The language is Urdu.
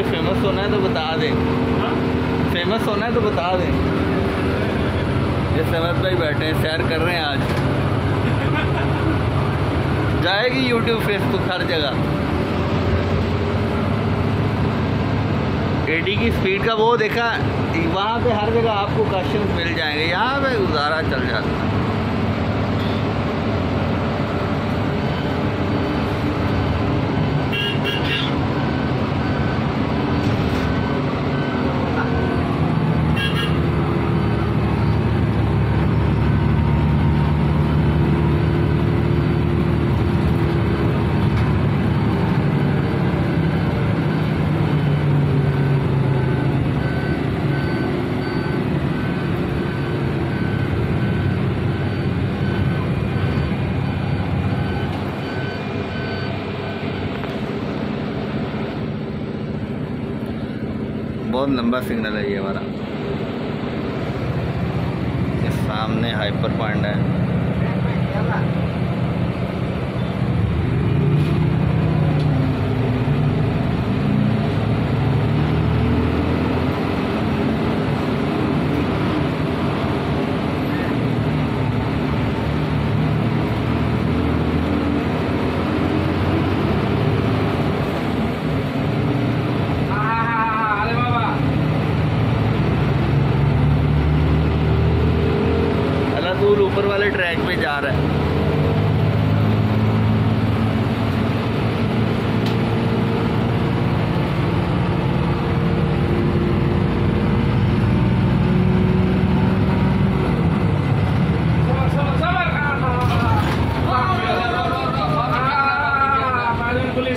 کوئی فیمس ہونا ہے تو بتا دیں فیمس ہونا ہے تو بتا دیں یہ سمت بھائی بیٹھے ہیں سیر کر رہے ہیں آج جائے گی یوٹیوب فیس بک ہر جگہ ایڈی کی سپیڈ کا وہ دیکھا وہاں پہ ہر جگہ آپ کو کوشچن مل جائیں گے یہاں پہ گزارا چل جاتا ہے بہت لمبا سگنل ہے یہ ہمارا۔ سامنے ہائپر پوائنٹ ہے۔ اوپر والے ٹریک پہ جا رہا ہے بعدين كل